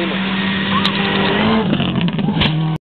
aí, mano.